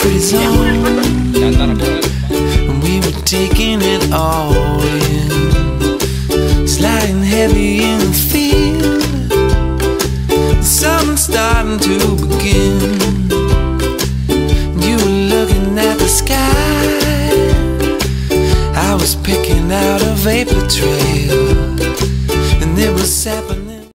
pretty song. And we were taking it all in, sliding heavy in the field. Something's starting to begin. You were looking at the sky. I was picking out a vapor trail, and it was happening.